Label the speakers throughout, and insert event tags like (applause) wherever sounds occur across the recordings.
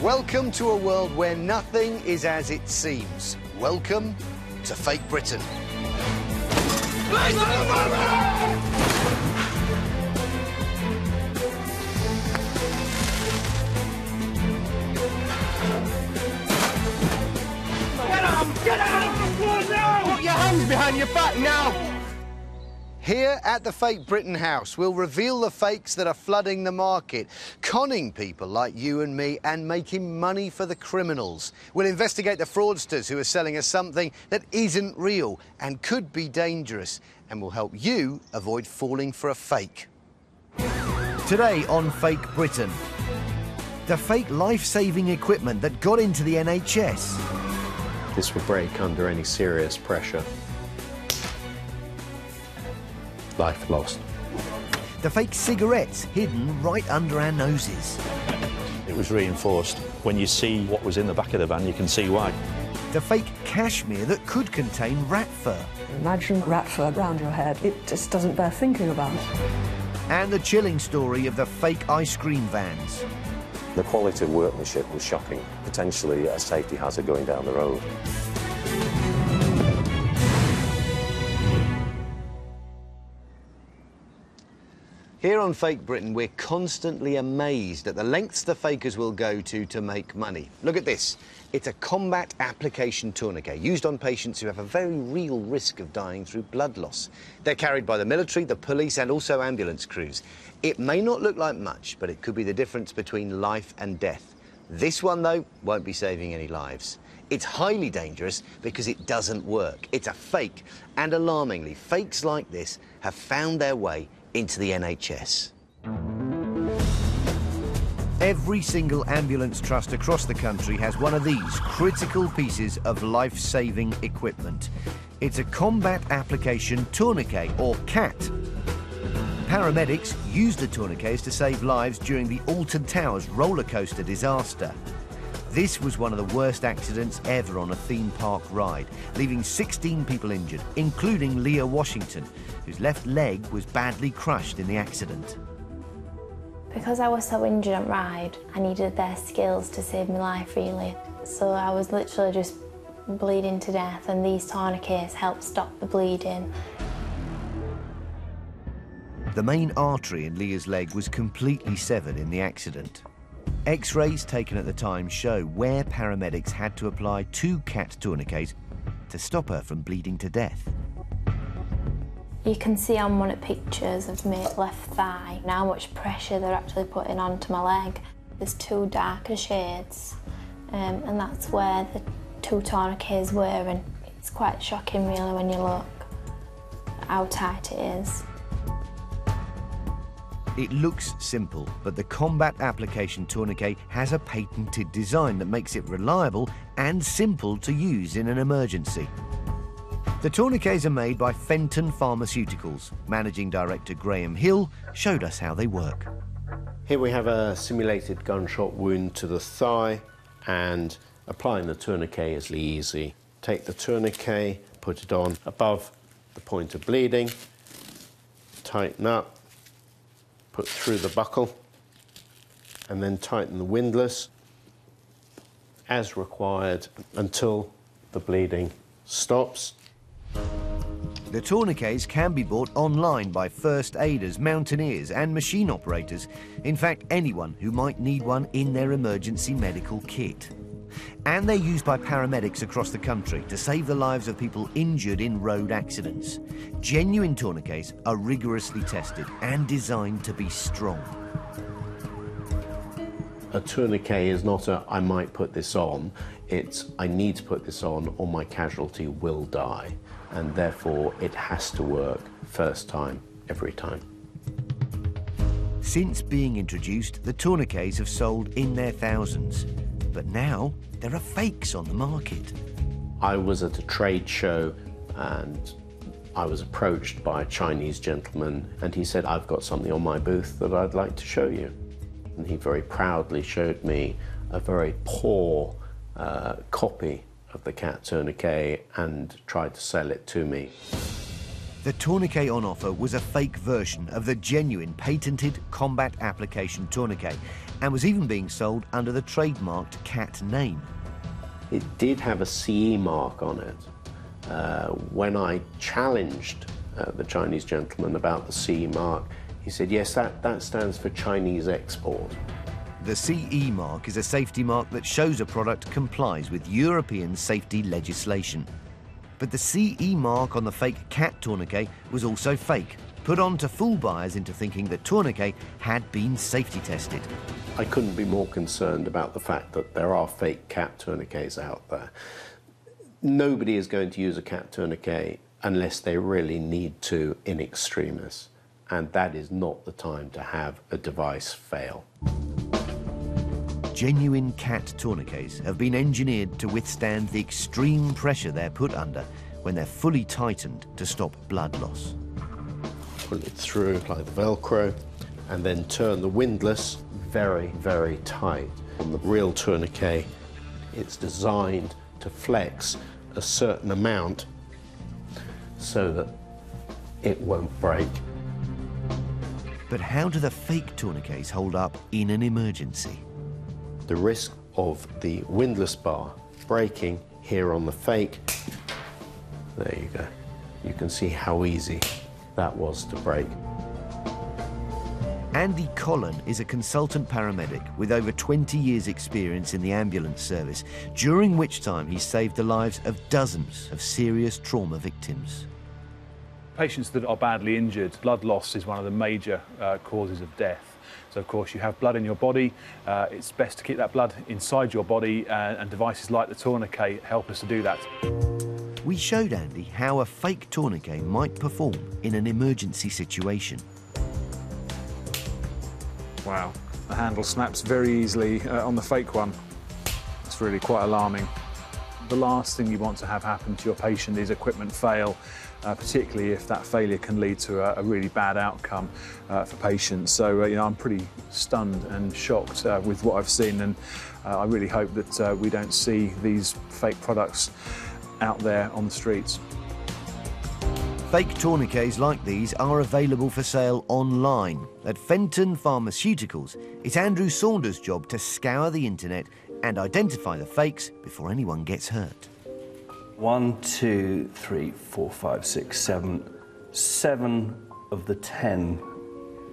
Speaker 1: Welcome to a world where nothing is as it seems. Welcome to Fake Britain. Get out! Get out! Of the floor now!
Speaker 2: Put your hands behind your back now!
Speaker 1: Here at the Fake Britain House, we'll reveal the fakes that are flooding the market, conning people like you and me and making money for the criminals. We'll investigate the fraudsters who are selling us something that isn't real and could be dangerous, and we'll help you avoid falling for a fake. Today on Fake Britain, the fake life-saving equipment that got into the NHS.
Speaker 3: This will break under any serious pressure. Life lost.
Speaker 1: The fake cigarettes hidden right under our noses.
Speaker 4: It was reinforced. When you see what was in the back of the van, you can see why.
Speaker 1: The fake cashmere that could contain rat fur.
Speaker 5: Imagine rat fur around your head. It just doesn't bear thinking about.
Speaker 1: And the chilling story of the fake ice cream vans.
Speaker 6: The quality of workmanship was shocking, potentially a safety hazard going down the road.
Speaker 1: Here on Fake Britain, we're constantly amazed at the lengths the fakers will go to to make money. Look at this. It's a combat application tourniquet used on patients who have a very real risk of dying through blood loss. They're carried by the military, the police, and also ambulance crews. It may not look like much, but it could be the difference between life and death. This one, though, won't be saving any lives. It's highly dangerous because it doesn't work. It's a fake, and alarmingly, fakes like this have found their way into the NHS. Every single ambulance trust across the country has one of these critical pieces of life-saving equipment. It's a combat application tourniquet, or CAT. Paramedics used the tourniquets to save lives during the Alton Towers roller coaster disaster. This was one of the worst accidents ever on a theme park ride, leaving 16 people injured, including Leah Washington, whose left leg was badly crushed in the accident.
Speaker 7: Because I was so injured on ride, I needed their skills to save my life, really. So I was literally just bleeding to death, and these tourniquets helped stop the bleeding.
Speaker 1: The main artery in Leah's leg was completely severed in the accident. X-rays taken at the time show where paramedics had to apply two CAT tourniquets to stop her from bleeding to death.
Speaker 7: You can see on one of the pictures of my left thigh how much pressure they're actually putting onto my leg. There's two darker shades, um, and that's where the two tourniquets were, and it's quite shocking really when you look how tight it is.
Speaker 1: It looks simple, but the combat application tourniquet has a patented design that makes it reliable and simple to use in an emergency. The tourniquets are made by Fenton Pharmaceuticals. Managing Director Graham Hill showed us how they work.
Speaker 3: Here we have a simulated gunshot wound to the thigh and applying the tourniquet is easy. Take the tourniquet, put it on above the point of bleeding, tighten up, put through the buckle, and then tighten the windlass as required until the bleeding stops.
Speaker 1: The tourniquets can be bought online by first aiders, mountaineers and machine operators. In fact, anyone who might need one in their emergency medical kit. And they're used by paramedics across the country to save the lives of people injured in road accidents. Genuine tourniquets are rigorously tested and designed to be strong.
Speaker 3: A tourniquet is not a I might put this on, it's I need to put this on or my casualty will die and therefore it has to work first time, every time.
Speaker 1: Since being introduced, the tourniquets have sold in their thousands. But now there are fakes on the market.
Speaker 3: I was at a trade show and I was approached by a Chinese gentleman and he said, I've got something on my booth that I'd like to show you. And he very proudly showed me a very poor uh, copy of the cat tourniquet and tried to sell it to me.
Speaker 1: The tourniquet on offer was a fake version of the genuine patented combat application tourniquet and was even being sold under the trademarked CAT name.
Speaker 3: It did have a CE mark on it. Uh, when I challenged uh, the Chinese gentleman about the CE mark, he said, yes, that, that stands for Chinese export.
Speaker 1: The CE mark is a safety mark that shows a product complies with European safety legislation. But the CE mark on the fake cat tourniquet was also fake, put on to fool buyers into thinking the tourniquet had been safety tested.
Speaker 3: I couldn't be more concerned about the fact that there are fake cat tourniquets out there. Nobody is going to use a cat tourniquet unless they really need to in extremis, and that is not the time to have a device fail.
Speaker 1: Genuine cat tourniquets have been engineered to withstand the extreme pressure they're put under when they're fully tightened to stop blood loss.
Speaker 3: Pull it through apply the Velcro and then turn the windlass very, very tight. On the real tourniquet, it's designed to flex a certain amount so that it won't break.
Speaker 1: But how do the fake tourniquets hold up in an emergency?
Speaker 3: The risk of the windlass bar breaking here on the fake, there you go. You can see how easy that was to break.
Speaker 1: Andy Collin is a consultant paramedic with over 20 years' experience in the ambulance service, during which time he saved the lives of dozens of serious trauma victims.
Speaker 8: Patients that are badly injured, blood loss is one of the major uh, causes of death. So, of course, you have blood in your body. Uh, it's best to keep that blood inside your body, uh, and devices like the tourniquet help us to do that.
Speaker 1: We showed Andy how a fake tourniquet might perform in an emergency situation.
Speaker 8: Wow, the handle snaps very easily uh, on the fake one. It's really quite alarming. The last thing you want to have happen to your patient is equipment fail uh, particularly if that failure can lead to a, a really bad outcome uh, for patients. So, uh, you know, I'm pretty stunned and shocked uh, with what I've seen, and uh, I really hope that uh, we don't see these fake products out there on the streets.
Speaker 1: Fake tourniquets like these are available for sale online. At Fenton Pharmaceuticals, it's Andrew Saunders' job to scour the internet and identify the fakes before anyone gets hurt.
Speaker 9: One, two, three, four, five, six, seven. Seven of the ten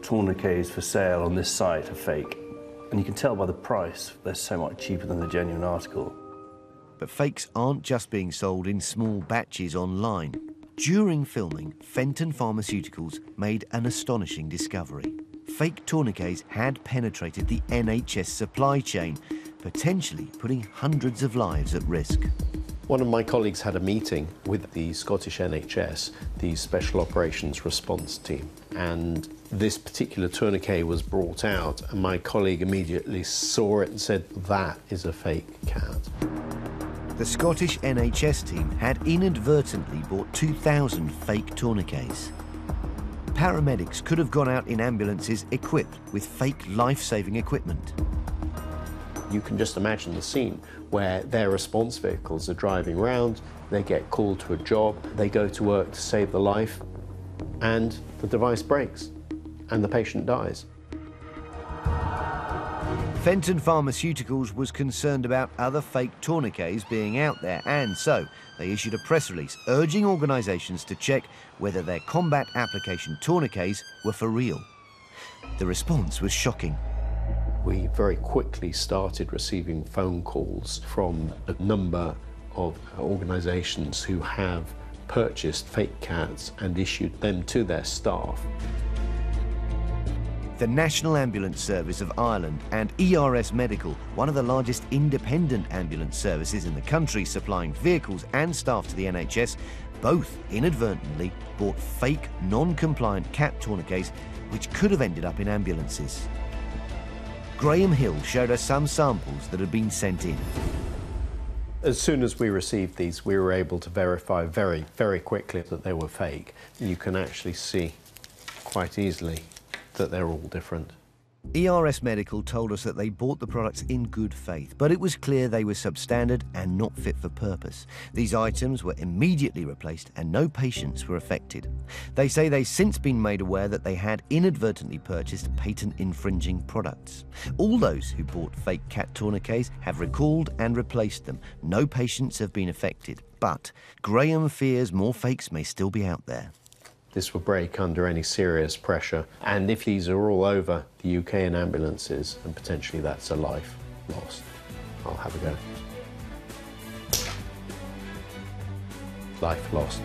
Speaker 9: tourniquets for sale on this site are fake. And you can tell by the price, they're so much cheaper than the genuine article.
Speaker 1: But fakes aren't just being sold in small batches online. During filming, Fenton Pharmaceuticals made an astonishing discovery. Fake tourniquets had penetrated the NHS supply chain, potentially putting hundreds of lives at risk.
Speaker 3: One of my colleagues had a meeting with the Scottish NHS, the Special Operations Response Team, and this particular tourniquet was brought out, and my colleague immediately saw it and said, That is a fake cat.
Speaker 1: The Scottish NHS team had inadvertently bought 2,000 fake tourniquets. Paramedics could have gone out in ambulances equipped with fake life saving equipment.
Speaker 3: You can just imagine the scene where their response vehicles are driving around, they get called to a job, they go to work to save the life, and the device breaks and the patient dies.
Speaker 1: Fenton Pharmaceuticals was concerned about other fake tourniquets being out there, and so they issued a press release urging organisations to check whether their combat application tourniquets were for real. The response was shocking
Speaker 3: we very quickly started receiving phone calls from a number of organisations who have purchased fake cats and issued them to their staff.
Speaker 1: The National Ambulance Service of Ireland and ERS Medical, one of the largest independent ambulance services in the country supplying vehicles and staff to the NHS, both inadvertently bought fake, non-compliant cat tourniquets which could have ended up in ambulances. Graham Hill showed us some samples that had been sent in.
Speaker 3: As soon as we received these, we were able to verify very, very quickly that they were fake. You can actually see quite easily that they're all different.
Speaker 1: ERS Medical told us that they bought the products in good faith, but it was clear they were substandard and not fit for purpose. These items were immediately replaced and no patients were affected. They say they've since been made aware that they had inadvertently purchased patent infringing products. All those who bought fake cat tourniquets have recalled and replaced them. No patients have been affected, but Graham fears more fakes may still be out there.
Speaker 3: This will break under any serious pressure. And if these are all over the UK in ambulances, and potentially that's a life lost, I'll have a go. Life lost.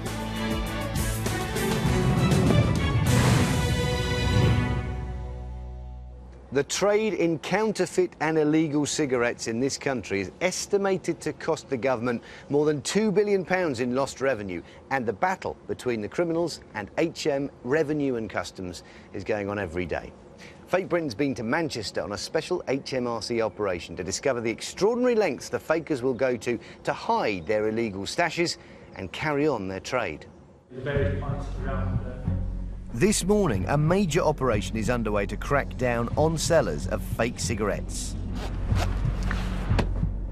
Speaker 1: The trade in counterfeit and illegal cigarettes in this country is estimated to cost the government more than £2 billion in lost revenue. And the battle between the criminals and HM Revenue and Customs is going on every day. Fake Britain's been to Manchester on a special HMRC operation to discover the extraordinary lengths the fakers will go to to hide their illegal stashes and carry on their trade. This morning, a major operation is underway to crack down on sellers of fake cigarettes.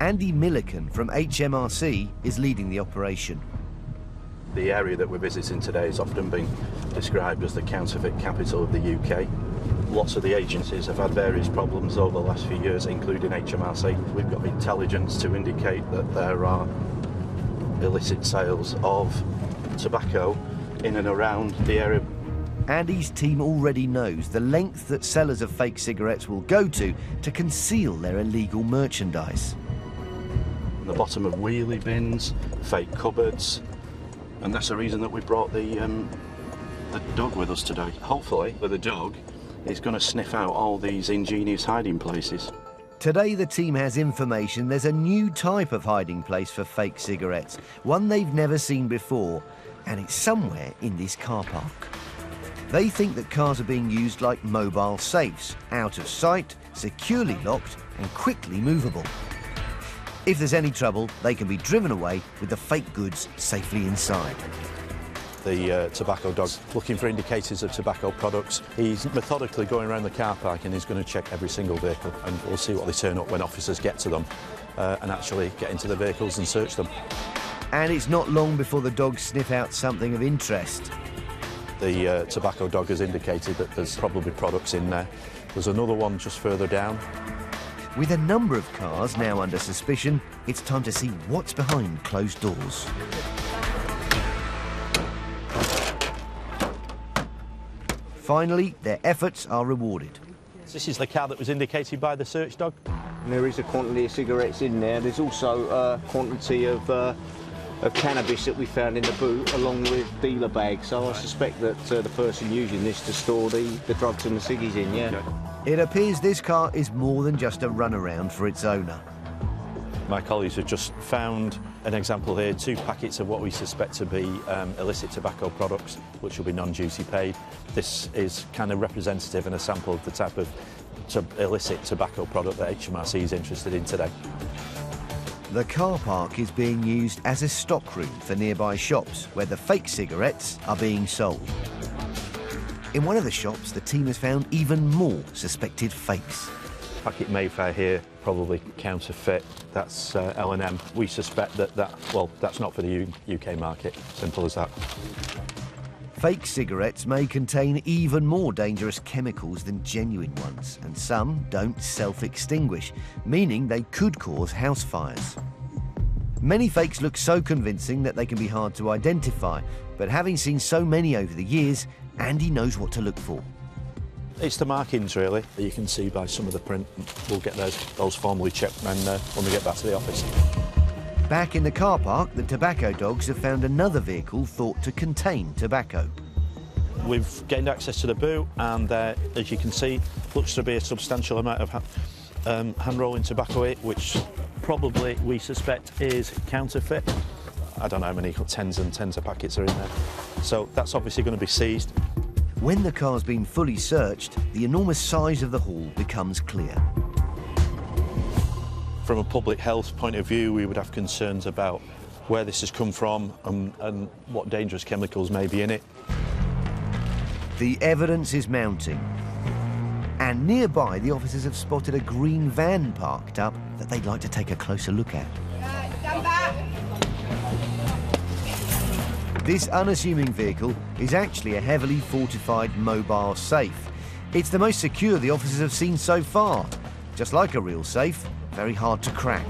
Speaker 1: Andy Milliken from HMRC is leading the operation.
Speaker 10: The area that we're visiting today has often been described as the counterfeit capital of the UK. Lots of the agencies have had various problems over the last few years, including HMRC. We've got intelligence to indicate that there are illicit sales of tobacco in and around the area
Speaker 1: Andy's team already knows the length that sellers of fake cigarettes will go to to conceal their illegal merchandise.
Speaker 10: The bottom of wheelie bins, fake cupboards, and that's the reason that we brought the um, the dog with us today. Hopefully, with the dog, he's going to sniff out all these ingenious hiding places.
Speaker 1: Today, the team has information there's a new type of hiding place for fake cigarettes, one they've never seen before, and it's somewhere in this car park. They think that cars are being used like mobile safes, out of sight, securely locked and quickly movable. If there's any trouble, they can be driven away with the fake goods safely inside.
Speaker 4: The uh, tobacco dog looking for indicators of tobacco products. He's methodically going around the car park and he's going to check every single vehicle and we'll see what they turn up when officers get to them uh, and actually get into the vehicles and search them.
Speaker 1: And it's not long before the dogs sniff out something of interest.
Speaker 4: The uh, tobacco dog has indicated that there's probably products in there. There's another one just further down.
Speaker 1: With a number of cars now under suspicion, it's time to see what's behind closed doors. Finally, their efforts are rewarded.
Speaker 4: This is the car that was indicated by the search dog.
Speaker 11: There is a quantity of cigarettes in there. There's also a quantity of, uh, of cannabis that we found in the boot, along with dealer bags. So I suspect that uh, the person using this to store the, the drugs and the ciggies in, yeah.
Speaker 1: It appears this car is more than just a runaround for its owner.
Speaker 4: My colleagues have just found an example here, two packets of what we suspect to be um, illicit tobacco products, which will be non-duty paid. This is kind of representative and a sample of the type of to illicit tobacco product that HMRC is interested in today.
Speaker 1: The car park is being used as a stockroom for nearby shops where the fake cigarettes are being sold. In one of the shops, the team has found even more suspected fakes.
Speaker 4: Packet Mayfair here, probably counterfeit. That's uh, L&M. We suspect that that, well, that's not for the U UK market. Simple as that.
Speaker 1: Fake cigarettes may contain even more dangerous chemicals than genuine ones, and some don't self-extinguish, meaning they could cause house fires. Many fakes look so convincing that they can be hard to identify, but having seen so many over the years, Andy knows what to look for.
Speaker 4: It's the markings, really, that you can see by some of the print. We'll get those, those formally checked when, uh, when we get back to the office.
Speaker 1: Back in the car park, the tobacco dogs have found another vehicle thought to contain tobacco.
Speaker 4: We've gained access to the boot, and uh, as you can see, looks to be a substantial amount of ha um, hand rolling tobacco which probably we suspect is counterfeit. I don't know how many, tens and tens of packets are in there. So that's obviously going to be seized.
Speaker 1: When the car's been fully searched, the enormous size of the haul becomes clear.
Speaker 4: From a public health point of view, we would have concerns about where this has come from and, and what dangerous chemicals may be in it.
Speaker 1: The evidence is mounting. And And nearby, the officers have spotted a green van parked up that they'd like to take a closer look at. This unassuming vehicle is actually a heavily fortified mobile safe. It's the most secure the officers have seen so far. Just like a real safe, very hard to crack.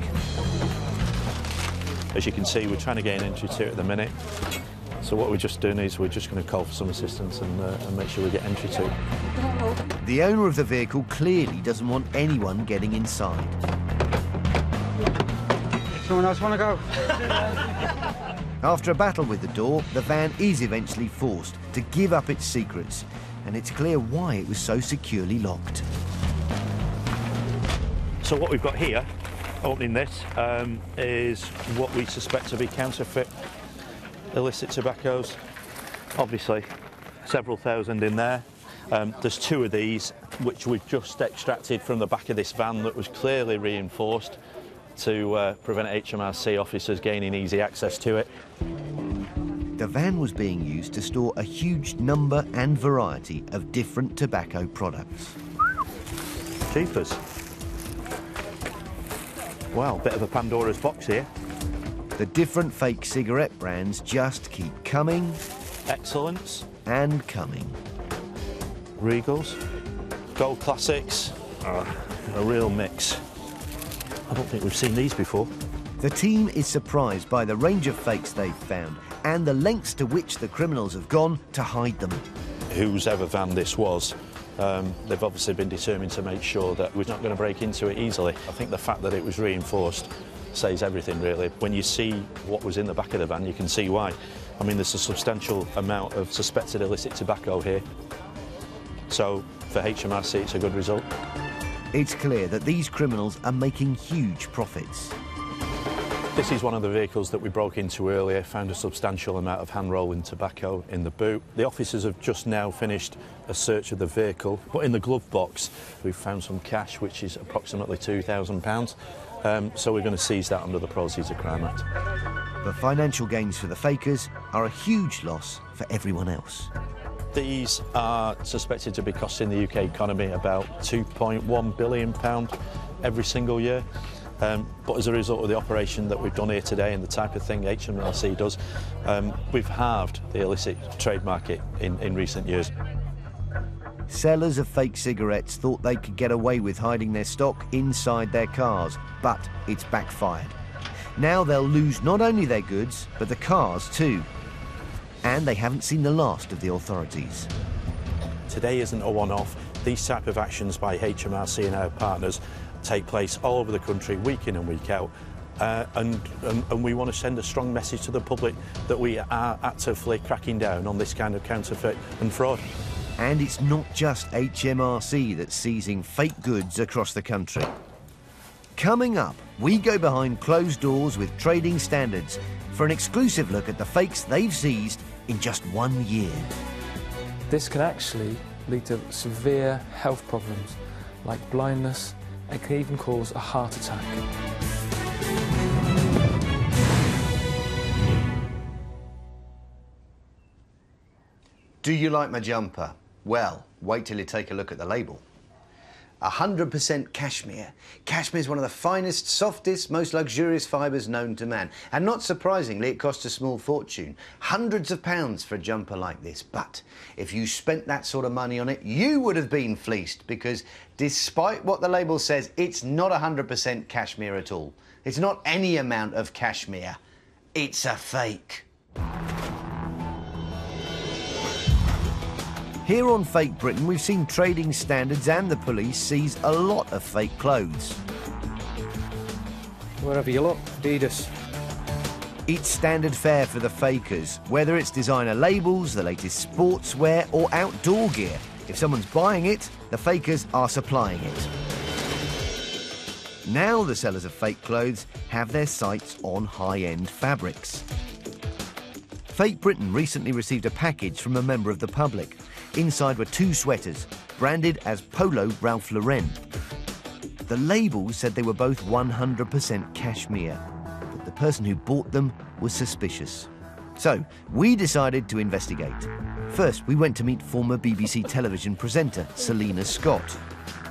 Speaker 4: As you can see, we're trying to get an entry to it at the minute. So what we're just doing is we're just going to call for some assistance and, uh, and make sure we get entry to it.
Speaker 1: The owner of the vehicle clearly doesn't want anyone getting inside.
Speaker 2: Someone else want to go?
Speaker 1: After a battle with the door, the van is eventually forced to give up its secrets, and it's clear why it was so securely locked.
Speaker 4: So what we've got here, opening this, um, is what we suspect to be counterfeit illicit tobaccos. Obviously, several thousand in there. Um, there's two of these, which we've just extracted from the back of this van that was clearly reinforced to uh, prevent HMRC officers gaining easy access to it.
Speaker 1: The van was being used to store a huge number and variety of different tobacco products.
Speaker 4: Jeepers. Wow, bit of a Pandora's box here.
Speaker 1: The different fake cigarette brands just keep coming.
Speaker 4: Excellence.
Speaker 1: And coming.
Speaker 4: Regals. Gold Classics. Uh, a real mix. I don't think we've seen these before.
Speaker 1: The team is surprised by the range of fakes they've found and the lengths to which the criminals have gone to hide them.
Speaker 4: Whose ever van this was, um, they've obviously been determined to make sure that we're not going to break into it easily. I think the fact that it was reinforced says everything, really. When you see what was in the back of the van, you can see why. I mean, there's a substantial amount of suspected illicit tobacco here. So, for HMRC, it's a good result.
Speaker 1: It's clear that these criminals are making huge profits.
Speaker 4: This is one of the vehicles that we broke into earlier, found a substantial amount of hand-rolling tobacco in the boot. The officers have just now finished a search of the vehicle, but in the glove box we've found some cash, which is approximately £2,000. Um, so we're going to seize that under the Proceeds of Crime Act.
Speaker 1: The financial gains for the fakers are a huge loss for everyone else.
Speaker 4: These are suspected to be costing the UK economy about £2.1 billion every single year. Um, but as a result of the operation that we've done here today and the type of thing HMRC does, um, we've halved the illicit trade market in, in recent years.
Speaker 1: Sellers of fake cigarettes thought they could get away with hiding their stock inside their cars, but it's backfired. Now they'll lose not only their goods, but the cars too. And they haven't seen the last of the authorities.
Speaker 4: Today isn't a one-off. These type of actions by HMRC and our partners take place all over the country, week in and week out. Uh, and, and, and, we want to send a strong message to the public that we are actively cracking down on this kind of counterfeit and fraud.
Speaker 1: And it's not just HMRC that's seizing fake goods across the country. Coming up, we go behind closed doors with Trading Standards for an exclusive look at the fakes they've seized in just one year.
Speaker 12: This can actually lead to severe health problems like blindness and can even cause a heart attack.
Speaker 1: Do you like my jumper? Well, wait till you take a look at the label. 100% cashmere. Cashmere is one of the finest, softest, most luxurious fibres known to man. And not surprisingly, it costs a small fortune. Hundreds of pounds for a jumper like this. But if you spent that sort of money on it, you would have been fleeced because despite what the label says, it's not 100% cashmere at all. It's not any amount of cashmere. It's a fake. Here on Fake Britain, we've seen trading standards and the police seize a lot of fake clothes.
Speaker 2: Wherever you look, Adidas.
Speaker 1: It's standard fare for the fakers, whether it's designer labels, the latest sportswear, or outdoor gear. If someone's buying it, the fakers are supplying it. Now the sellers of fake clothes have their sights on high-end fabrics. Fake Britain recently received a package from a member of the public. Inside were two sweaters, branded as Polo Ralph Lauren. The labels said they were both 100% cashmere, but the person who bought them was suspicious. So, we decided to investigate. First, we went to meet former BBC television presenter Selina Scott.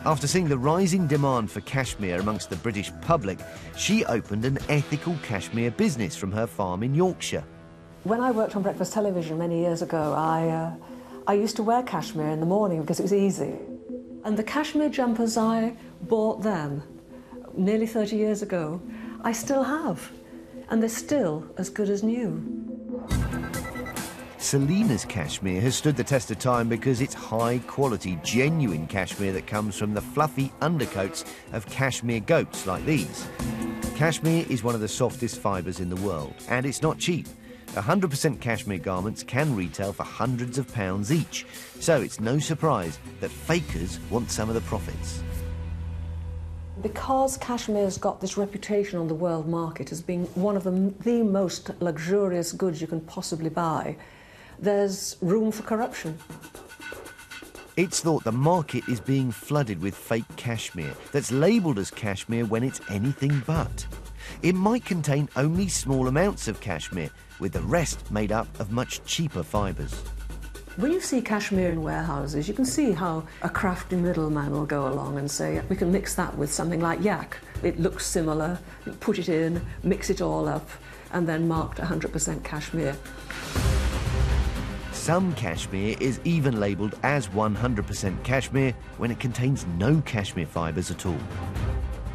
Speaker 1: After seeing the rising demand for cashmere amongst the British public, she opened an ethical cashmere business from her farm in Yorkshire.
Speaker 5: When I worked on breakfast television many years ago, I, uh, I used to wear cashmere in the morning because it was easy. And the cashmere jumpers I bought then, nearly 30 years ago, I still have. And they're still as good as new.
Speaker 1: Selina's cashmere has stood the test of time because it's high quality, genuine cashmere that comes from the fluffy undercoats of cashmere goats like these. Cashmere is one of the softest fibres in the world, and it's not cheap. 100% cashmere garments can retail for hundreds of pounds each, so it's no surprise that fakers want some of the profits.
Speaker 5: Because cashmere's got this reputation on the world market as being one of the, the most luxurious goods you can possibly buy, there's room for corruption.
Speaker 1: It's thought the market is being flooded with fake cashmere that's labelled as cashmere when it's anything but. It might contain only small amounts of cashmere, with the rest made up of much cheaper fibres.
Speaker 5: When you see cashmere in warehouses, you can see how a crafty middleman will go along and say, we can mix that with something like yak. It looks similar, put it in, mix it all up, and then marked 100% cashmere.
Speaker 1: Some cashmere is even labelled as 100% cashmere when it contains no cashmere fibres at all.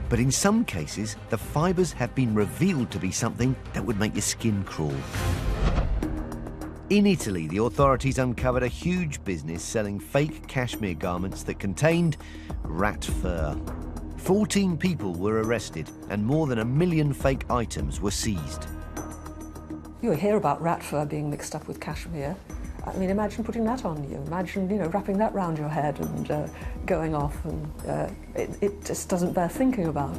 Speaker 1: But in some cases, the fibres have been revealed to be something that would make your skin crawl. In Italy, the authorities uncovered a huge business selling fake cashmere garments that contained rat fur. 14 people were arrested and more than a million fake items were seized.
Speaker 5: You hear about rat fur being mixed up with cashmere. I mean, imagine putting that on you. Imagine, you know, wrapping that round your head and uh, going off, and uh, it, it just doesn't bear thinking about.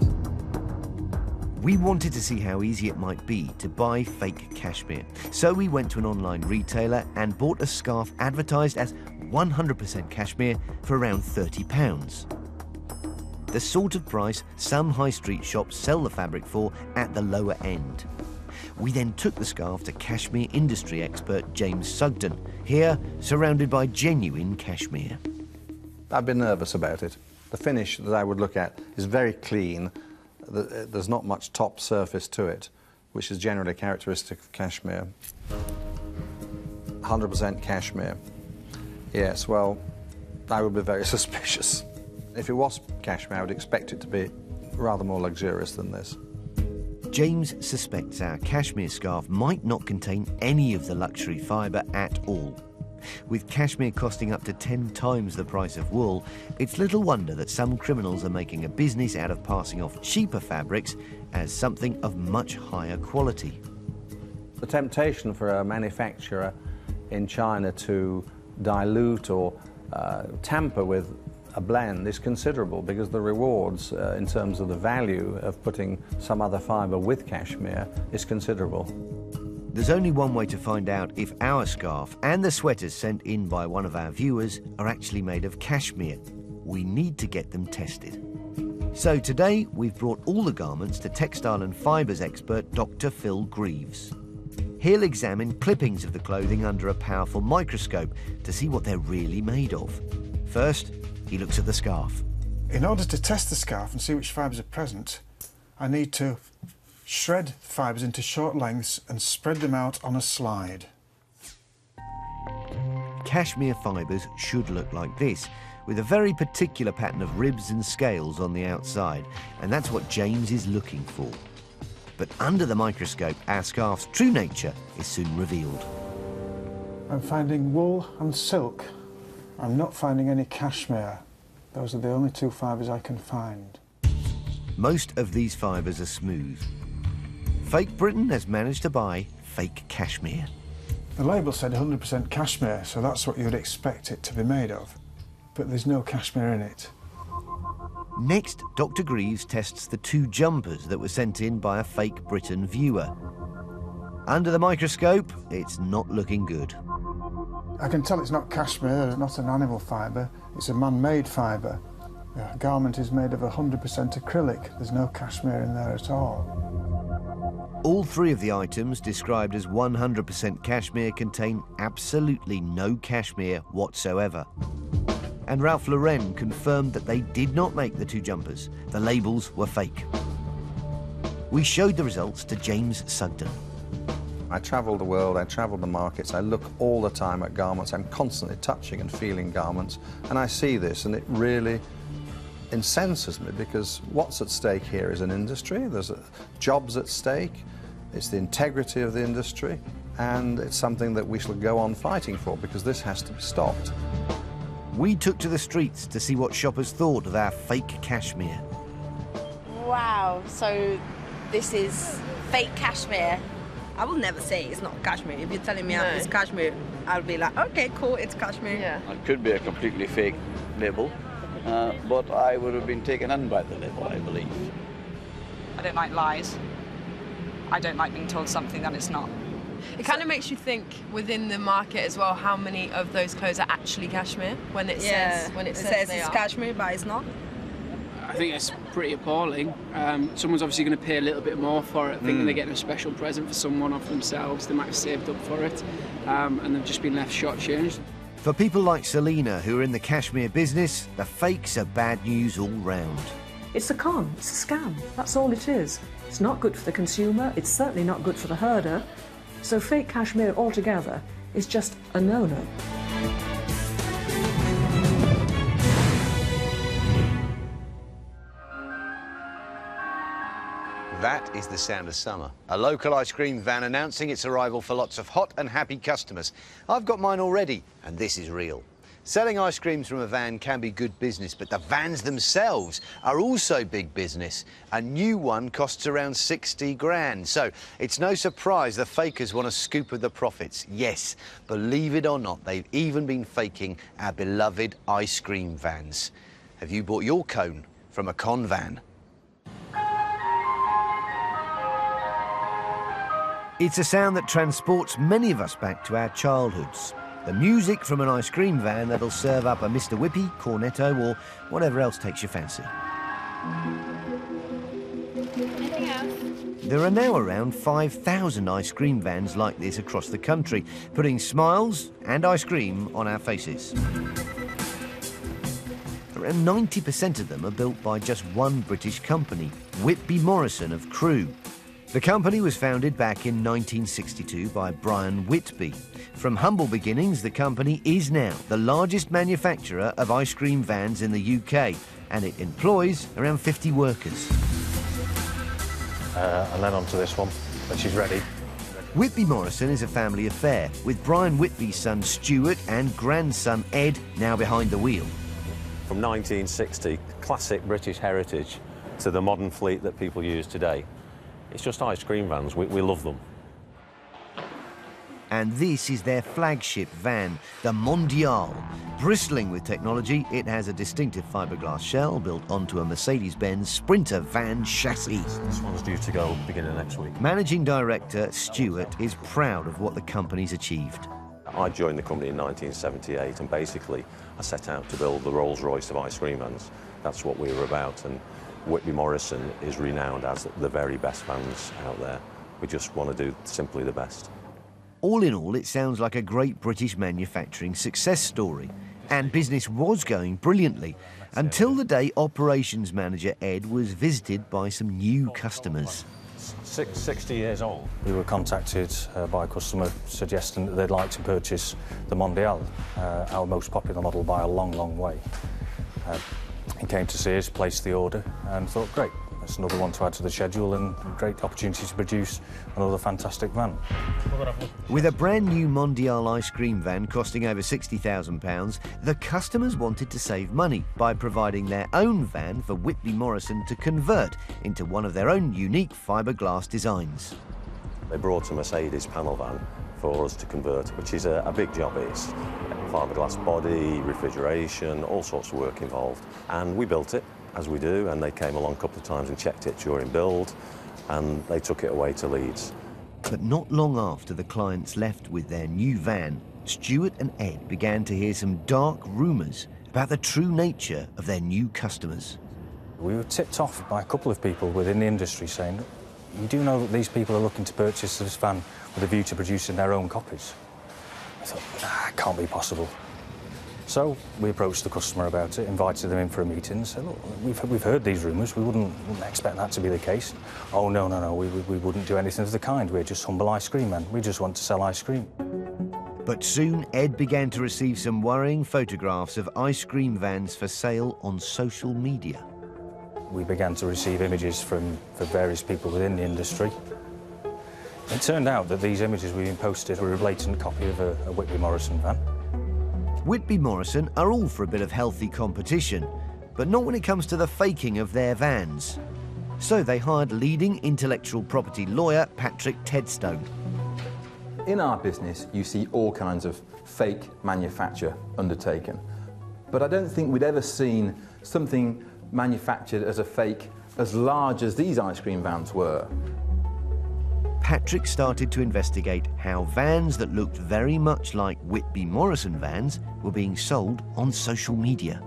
Speaker 1: We wanted to see how easy it might be to buy fake cashmere. So we went to an online retailer and bought a scarf advertised as 100% cashmere for around £30. The sort of price some high street shops sell the fabric for at the lower end. We then took the scarf to cashmere industry expert James Sugden, here surrounded by genuine cashmere.
Speaker 13: I've been nervous about it. The finish that I would look at is very clean. Uh, there's not much top surface to it, which is generally characteristic of cashmere. 100% cashmere. Yes, well, I would be very (laughs) suspicious. If it was cashmere, I would expect it to be rather more luxurious than this.
Speaker 1: James suspects our cashmere scarf might not contain any of the luxury fibre at all. With cashmere costing up to 10 times the price of wool, it's little wonder that some criminals are making a business out of passing off cheaper fabrics as something of much higher quality.
Speaker 13: The temptation for a manufacturer in China to dilute or uh, tamper with a blend is considerable because the rewards uh, in terms of the value of putting some other fibre with cashmere is considerable.
Speaker 1: There's only one way to find out if our scarf and the sweaters sent in by one of our viewers are actually made of cashmere. We need to get them tested. So today we've brought all the garments to textile and fibres expert Dr. Phil Greaves. He'll examine clippings of the clothing under a powerful microscope to see what they're really made of. First, he looks at the scarf.
Speaker 14: In order to test the scarf and see which fibres are present, I need to shred fibres into short lengths and spread them out on a slide.
Speaker 1: Cashmere fibres should look like this, with a very particular pattern of ribs and scales on the outside, and that's what James is looking for. But under the microscope, our scarf's true nature is soon revealed.
Speaker 14: I'm finding wool and silk I'm not finding any cashmere. Those are the only two fibres I can find.
Speaker 1: Most of these fibres are smooth. Fake Britain has managed to buy fake cashmere.
Speaker 14: The label said 100% cashmere, so that's what you'd expect it to be made of. But there's no cashmere in it.
Speaker 1: Next, Dr. Greaves tests the two jumpers that were sent in by a fake Britain viewer. Under the microscope, it's not looking good.
Speaker 14: I can tell it's not cashmere, not an animal fibre, it's a man-made fibre. The garment is made of 100% acrylic, there's no cashmere in there at all.
Speaker 1: All three of the items described as 100% cashmere contain absolutely no cashmere whatsoever. and Ralph Lauren confirmed that they did not make the two jumpers. The labels were fake. We showed the results to James Sugden.
Speaker 13: I travel the world, I travel the markets, I look all the time at garments, I'm constantly touching and feeling garments, and I see this, and it really incenses me because what's at stake here is an industry, there's a, jobs at stake, it's the integrity of the industry, and it's something that we shall go on fighting for because this has to be stopped.
Speaker 1: We took to the streets to see what shoppers thought of our fake cashmere.
Speaker 15: Wow, so this is fake cashmere. I will never say it's not cashmere. If you're telling me
Speaker 16: No.
Speaker 15: it's cashmere, I'll be like, okay, cool, it's cashmere. Yeah.
Speaker 16: It could be a completely fake label, uh, but I would have been taken in by the label, I believe.
Speaker 17: I don't like lies. I don't like being told something that it's not.
Speaker 18: It kind of makes you think within the market as well how many of those clothes are actually cashmere when it
Speaker 15: Yeah,
Speaker 18: says when it,
Speaker 15: it
Speaker 18: says,
Speaker 15: says
Speaker 18: they
Speaker 15: it's
Speaker 18: are.
Speaker 15: cashmere, but it's not.
Speaker 19: I think it's pretty appalling. Um, someone's obviously going to pay a little bit more for it, thinking
Speaker 1: Mm.
Speaker 19: they're getting a special present for someone off themselves. They might have saved up for it, um, and they've just been left shortchanged.
Speaker 1: For people like Selina, who are in the cashmere business, the fakes are bad news all round.
Speaker 5: It's a con, it's a scam. That's all it is. It's not good for the consumer, it's certainly not good for the herder. So fake cashmere altogether is just a no-no.
Speaker 1: That is the sound of summer. A local ice cream van announcing its arrival for lots of hot and happy customers. I've got mine already, and this is real. Selling ice creams from a van can be good business, but the vans themselves are also big business. A new one costs around 60 grand. So it's no surprise the fakers want a scoop of the profits. Yes, believe it or not, they've even been faking our beloved ice cream vans. Have you bought your cone from a con van? It's a sound that transports many of us back to our childhoods. The music from an ice cream van that'll serve up a Mr. Whippy, Cornetto, or whatever else takes your fancy. There are now around 5,000 ice cream vans like this across the country, putting smiles and ice cream on our faces. Around 90% of them are built by just one British company, Whitby Morrison of Crewe. The company was founded back in 1962 by Brian Whitby. From humble beginnings, the company is now the largest manufacturer of ice cream vans in the UK, and it employs around 50 workers.
Speaker 6: Uh, and then onto this one, when she's ready.
Speaker 1: Whitby Morrison is a family affair, with Brian Whitby's son Stuart and grandson Ed now behind the wheel.
Speaker 6: From 1960, classic British heritage to the modern fleet that people use today. It's just ice cream vans. We, we love them.
Speaker 1: And this is their flagship van, the Mondial. Bristling with technology, it has a distinctive fiberglass shell built onto a Mercedes-Benz Sprinter van chassis.
Speaker 6: This one's due to go beginning next week.
Speaker 1: Managing Director Stuart is proud of what the company's achieved.
Speaker 6: I joined the company in 1978 and basically I set out to build the Rolls-Royce of ice cream vans. That's what we were about and Whitby Morrison is renowned as the very best vans out there. We just want to do simply the best.
Speaker 1: All in all, it sounds like a great British manufacturing success story. And business was going brilliantly until the day operations manager Ed was visited by some new customers.
Speaker 6: Six, 60 years old.
Speaker 20: We were contacted uh, by a customer suggesting that they'd like to purchase the Mondial, uh, our most popular model by a long, long way. Uh, he came to see us, placed the order, and thought, great, that's another one to add to the schedule and great opportunity to produce another fantastic van.
Speaker 1: With a brand new Mondial ice cream van costing over £60,000, the customers wanted to save money by providing their own van for Whitby Morrison to convert into one of their own unique fiberglass designs.
Speaker 6: They brought a Mercedes panel van for us to convert, which is a, a big job. It's fiberglass body, refrigeration, all sorts of work involved. And we built it, as we do, and they came along a couple of times and checked it during build, and they took it away to Leeds.
Speaker 1: But not long after the clients left with their new van, Stuart and Ed began to hear some dark rumours about the true nature of their new customers.
Speaker 20: We were tipped off by a couple of people within the industry saying, you do know that these people are looking to purchase this van with a view to producing their own copies. Thought, nah, can't be possible. So we approached the customer about it, invited them in for a meeting, and said, look, we've, we've heard these rumours, we wouldn't, wouldn't expect that to be the case. Oh, no, no, no, we, we, we wouldn't do anything of the kind. We're just humble ice cream men. We just want to sell ice cream.
Speaker 1: But soon Ed began to receive some worrying photographs of ice cream vans for sale on social media.
Speaker 20: We began to receive images from, from various people within the industry. It turned out that these images we've been posted were a blatant copy of a, a Whitby Morrison van.
Speaker 1: Whitby Morrison are all for a bit of healthy competition, but not when it comes to the faking of their vans. So they hired leading intellectual property lawyer Patrick Tedstone.
Speaker 21: In our business, you see all kinds of fake manufacture undertaken. But I don't think we'd ever seen something manufactured as a fake as large as these ice cream vans were.
Speaker 1: Patrick started to investigate how vans that looked very much like Whitby Morrison vans were being sold on social media.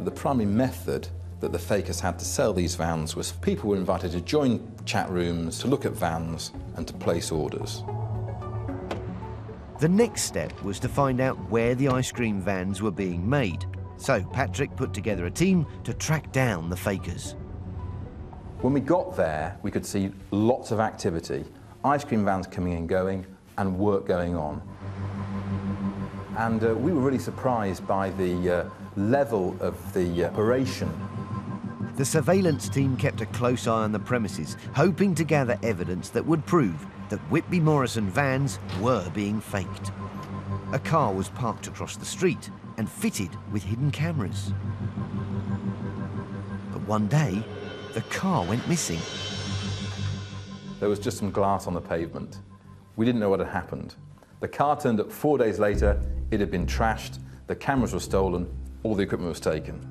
Speaker 21: The primary method that the fakers had to sell these vans was people were invited to join chat rooms, to look at vans, and to place orders.
Speaker 1: The next step was to find out where the ice cream vans were being made. So Patrick put together a team to track down the fakers.
Speaker 21: When we got there, we could see lots of activity, ice cream vans coming and going, and work going on. And uh, we were really surprised by the uh, level of the operation.
Speaker 1: The surveillance team kept a close eye on the premises, hoping to gather evidence that would prove that Whitby Morrison vans were being faked. A car was parked across the street and fitted with hidden cameras. But one day, the car went missing.
Speaker 21: There was just some glass on the pavement. We didn't know what had happened. The car turned up four days later, it had been trashed, the cameras were stolen, all the equipment was taken.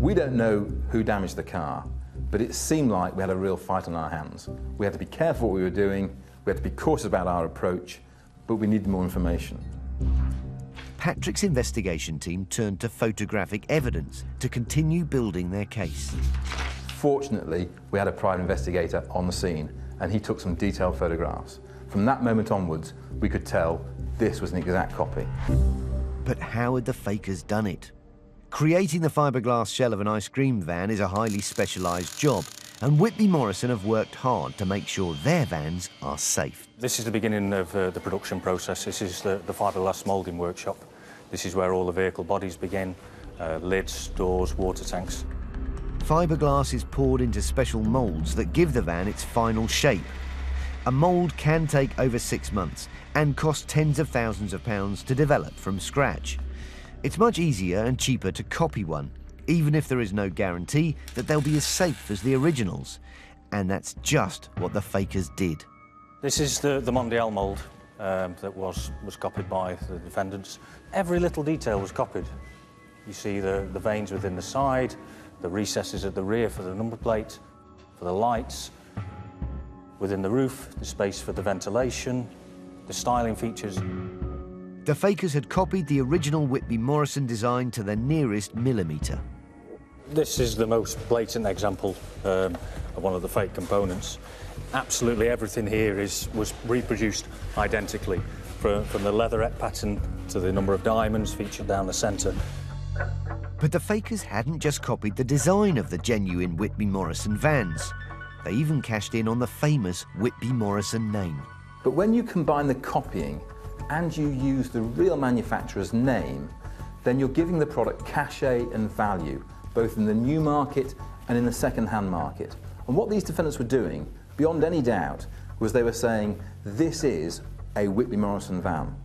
Speaker 21: We don't know who damaged the car, but it seemed like we had a real fight on our hands. We had to be careful what we were doing, we had to be cautious about our approach, but we needed more information.
Speaker 1: Patrick's investigation team turned to photographic evidence to continue building their case.
Speaker 21: Fortunately, we had a private investigator on the scene and he took some detailed photographs. From that moment onwards, we could tell this was an exact copy.
Speaker 1: But how had the fakers done it? Creating the fiberglass shell of an ice cream van is a highly specialised job, and Whitby Morrison have worked hard to make sure their vans are safe.
Speaker 20: This is the beginning of uh, the production process. This is the, the fiberglass moulding workshop. This is where all the vehicle bodies begin, uh, lids, doors, water tanks.
Speaker 1: Fiberglass is poured into special moulds that give the van its final shape. A mould can take over six months and cost tens of thousands of pounds to develop from scratch. It's much easier and cheaper to copy one, even if there is no guarantee that they'll be as safe as the originals. And that's just what the fakers did.
Speaker 20: This is the, the Mondial mould um, that was, was copied by the defendants. Every little detail was copied. You see the, the veins within the side, the recesses at the rear for the number plate, for the lights, within the roof, the space for the ventilation, the styling features.
Speaker 1: The fakers had copied the original Whitby Morrison design to the nearest millimetre.
Speaker 20: This is the most blatant example um, of one of the fake components. Absolutely everything here is was reproduced identically, from, from the leatherette pattern to the number of diamonds featured down the centre.
Speaker 1: But the fakers hadn't just copied the design of the genuine Whitby Morrison vans. They even cashed in on the famous Whitby Morrison name.
Speaker 21: But when you combine the copying and you use the real manufacturer's name, then you're giving the product cachet and value, both in the new market and in the second-hand market. And what these defendants were doing, beyond any doubt, was they were saying, this is a Whitby Morrison van.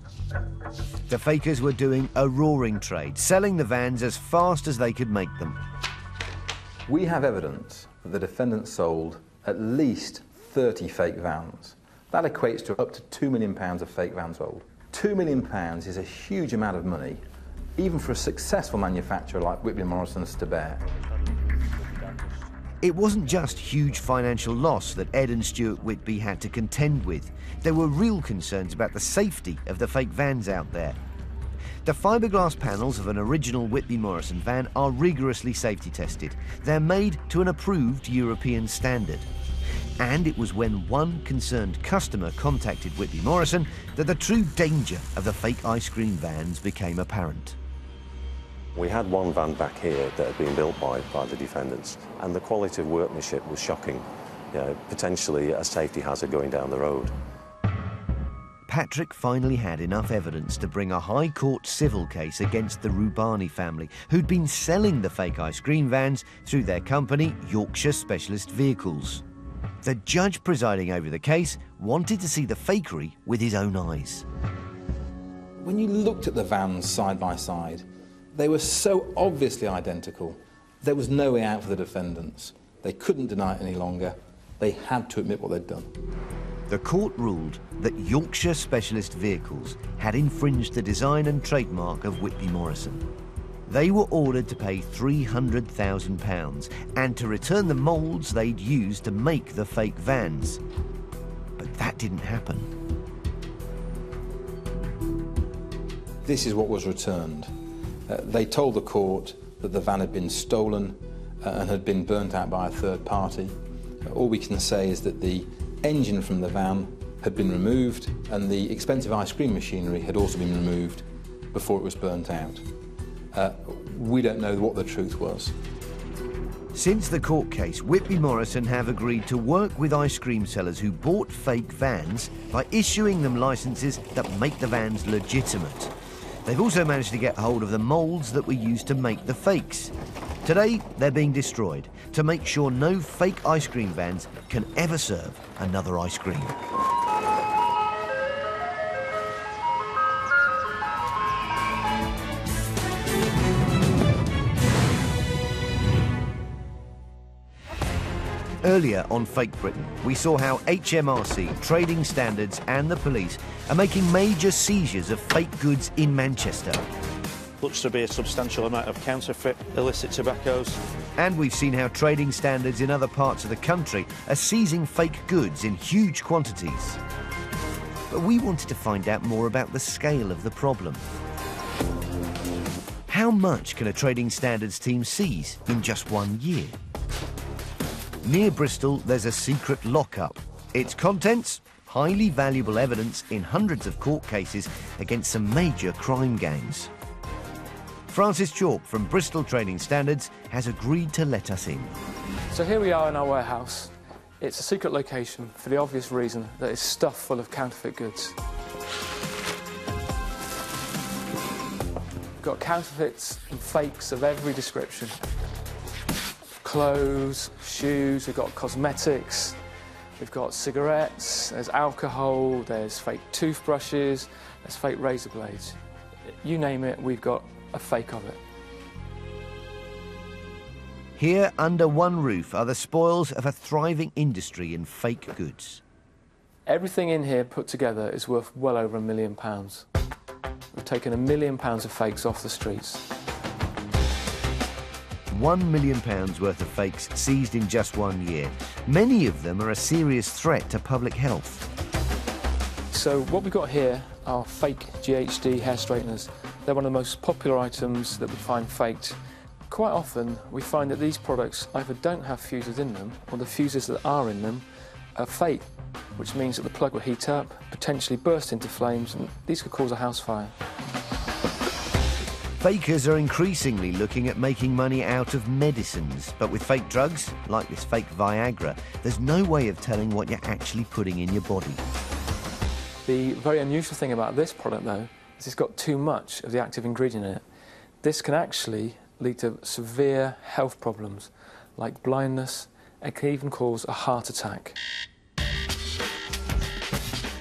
Speaker 1: The fakers were doing a roaring trade, selling the vans as fast as they could make them.
Speaker 21: We have evidence that the defendants sold at least 30 fake vans. That equates to up to £2 million of fake vans sold. £2 million is a huge amount of money, even for a successful manufacturer like Whitby Morrison's to bear.
Speaker 1: It wasn't just huge financial loss that Ed and Stuart Whitby had to contend with. There were real concerns about the safety of the fake vans out there. The fiberglass panels of an original Whitby Morrison van are rigorously safety tested. They're made to an approved European standard. And it was when one concerned customer contacted Whitby Morrison that the true danger of the fake ice cream vans became apparent.
Speaker 6: We had one van back here that had been built by, by the defendants, and the quality of workmanship was shocking. You know, potentially a safety hazard going down the road.
Speaker 1: Patrick finally had enough evidence to bring a High Court civil case against the Rubani family, who'd been selling the fake ice cream vans through their company, Yorkshire Specialist Vehicles. The judge presiding over the case wanted to see the fakery with his own eyes.
Speaker 21: When you looked at the vans side by side, they were so obviously identical. There was no way out for the defendants. They couldn't deny it any longer. They had to admit what they'd done.
Speaker 1: The court ruled that Yorkshire Specialist Vehicles had infringed the design and trademark of Whitby Morrison. They were ordered to pay £300,000 and to return the moulds they'd used to make the fake vans. But that didn't happen.
Speaker 21: This is what was returned. Uh, they told the court that the van had been stolen uh, and had been burnt out by a third party. Uh, all we can say is that the engine from the van had been removed and the expensive ice cream machinery had also been removed before it was burnt out. Uh, we don't know what the truth was.
Speaker 1: Since the court case, Whitby Morrison have agreed to work with ice cream sellers who bought fake vans by issuing them licenses that make the vans legitimate. They've also managed to get hold of the moulds that were used to make the fakes. Today, they're being destroyed to make sure no fake ice cream vans can ever serve another ice cream. Earlier on Fake Britain, we saw how HMRC, trading standards and the police are making major seizures of fake goods in Manchester.
Speaker 4: Looks to be a substantial amount of counterfeit illicit tobaccos.
Speaker 1: And we've seen how trading standards in other parts of the country are seizing fake goods in huge quantities. But we wanted to find out more about the scale of the problem. How much can a trading standards team seize in just one year? Near Bristol, there's a secret lockup. Its contents? Highly valuable evidence in hundreds of court cases against some major crime gangs. Francis Chalk from Bristol Trading Standards has agreed to let us in.
Speaker 12: So here we are in our warehouse. It's a secret location for the obvious reason that it's stuffed full of counterfeit goods. We've got counterfeits and fakes of every description clothes, shoes, we've got cosmetics, we've got cigarettes, there's alcohol, there's fake toothbrushes, there's fake razor blades. You name it, we've got a fake of it.
Speaker 1: Here, under one roof, are the spoils of a thriving industry in fake goods.
Speaker 12: Everything in here put together is worth well over a million pounds. We've taken a million pounds of fakes off the streets.
Speaker 1: One million pounds worth of fakes seized in just one year. Many of them are a serious threat to public health.
Speaker 12: So what we've got here are fake GHD hair straighteners. They're one of the most popular items that we find faked. Quite often we find that these products either don't have fuses in them or the fuses that are in them are fake, which means that the plug will heat up, potentially burst into flames and these could cause a house fire.
Speaker 1: Fakers are increasingly looking at making money out of medicines, but with fake drugs, like this fake Viagra, there's no way of telling what you're actually putting in your body.
Speaker 12: The very unusual thing about this product, though, is it's got too much of the active ingredient in it. This can actually lead to severe health problems like blindness and can even cause a heart attack.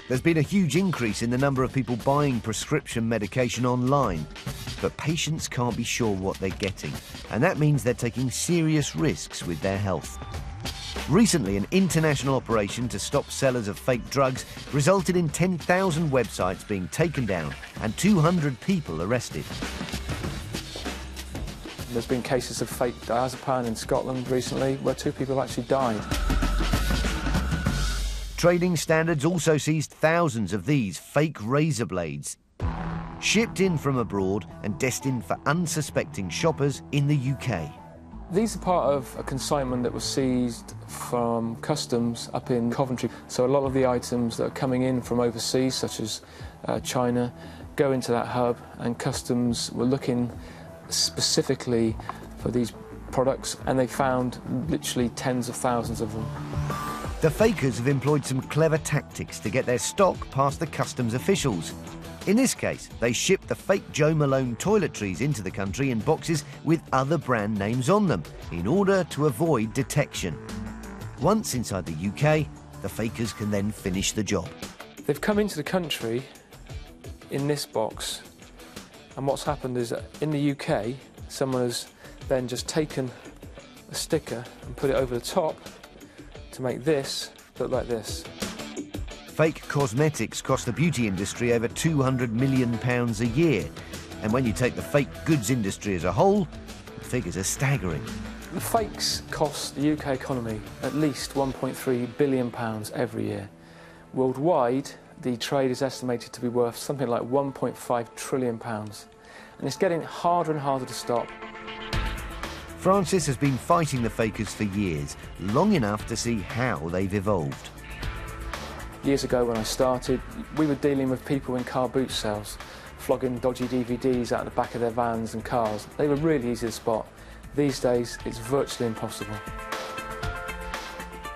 Speaker 1: There's been a huge increase in the number of people buying prescription medication online, but patients can't be sure what they're getting, and that means they're taking serious risks with their health. Recently, an international operation to stop sellers of fake drugs resulted in 10,000 websites being taken down and 200 people arrested.
Speaker 12: There's been cases of fake diazepam in Scotland recently where two people have actually died.
Speaker 1: Trading Standards also seized thousands of these fake razor blades, shipped in from abroad and destined for unsuspecting shoppers in the UK.
Speaker 12: These are part of a consignment that was seized from customs up in Coventry. So a lot of the items that are coming in from overseas, such as uh, China, go into that hub, and customs were looking specifically for these products, and they found literally tens of thousands of them.
Speaker 1: The fakers have employed some clever tactics to get their stock past the customs officials. In this case, they shipped the fake Joe Malone toiletries into the country in boxes with other brand names on them in order to avoid detection. Once inside the UK, the fakers can then finish the job.
Speaker 12: They've come into the country in this box, and what's happened is that in the UK, someone has then just taken a sticker and put it over the top to make this look like this.
Speaker 1: Fake cosmetics cost the beauty industry over £200 million a year. And when you take the fake goods industry as a whole, the figures are staggering.
Speaker 12: The fakes cost the UK economy at least £1.3 billion every year. Worldwide, the trade is estimated to be worth something like £1.5 trillion. And it's getting harder and harder to stop.
Speaker 1: Francis has been fighting the fakers for years, long enough to see how they've evolved.
Speaker 12: Years ago when I started, we were dealing with people in car boot sales, flogging dodgy DVDs out of the back of their vans and cars. They were really easy to spot. These days, it's virtually impossible.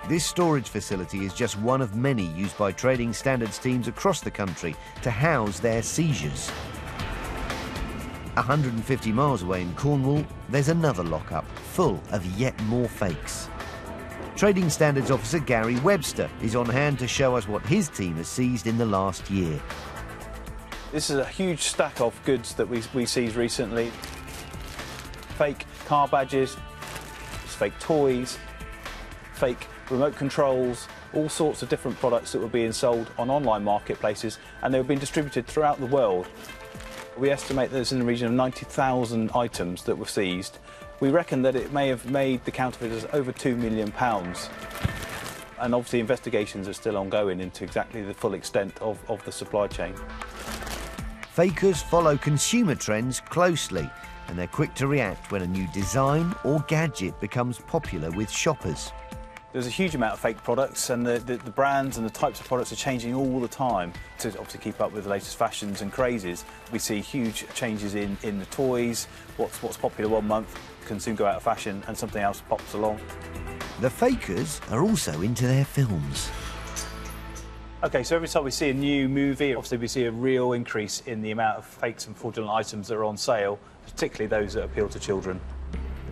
Speaker 1: This storage facility is just one of many used by trading standards teams across the country to house their seizures. 150 miles away in Cornwall, there's another lockup full of yet more fakes. Trading Standards Officer Gary Webster is on hand to show us what his team has seized in the last year.
Speaker 22: This is a huge stack of goods that we, we seized recently. Fake car badges, fake toys, fake remote controls, all sorts of different products that were being sold on online marketplaces and they were being distributed throughout the world. We estimate there's in the region of 90,000 items that were seized. We reckon that it may have made the counterfeiters over £2 million. And obviously investigations are still ongoing into exactly the full extent of, of the supply chain.
Speaker 1: Fakers follow consumer trends closely and they're quick to react when a new design or gadget becomes popular with shoppers.
Speaker 22: There's a huge amount of fake products, and the, the, the, brands and the types of products are changing all the time to obviously keep up with the latest fashions and crazes. We see huge changes in, in the toys. What's, what's popular one month can soon go out of fashion, and something else pops along.
Speaker 1: The fakers are also into their films.
Speaker 22: Okay, so every time we see a new movie, obviously we see a real increase in the amount of fakes and fraudulent items that are on sale, particularly those that appeal to children.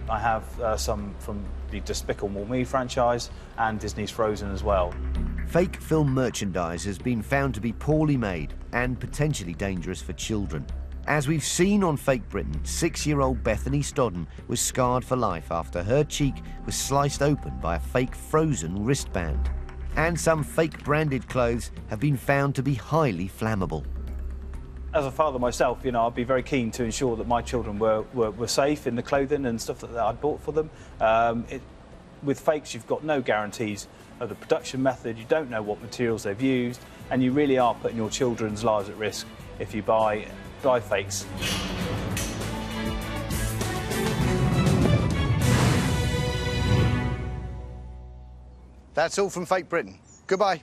Speaker 22: I have uh, some from the Despicable Me franchise and Disney's Frozen as well.
Speaker 1: Fake film merchandise has been found to be poorly made and potentially dangerous for children. As we've seen on Fake Britain, six-year-old Bethany Stodden was scarred for life after her cheek was sliced open by a fake Frozen wristband. And some fake branded clothes have been found to be highly flammable
Speaker 22: as a father myself, you know, I'd be very keen to ensure that my children were, were, were safe in the clothing and stuff that, I'd bought for them. Um, it, with fakes, you've got no guarantees of the production method, you don't know what materials they've used, and you really are putting your children's lives at risk if you buy, buy fakes.
Speaker 1: That's all from Fake Britain. Goodbye.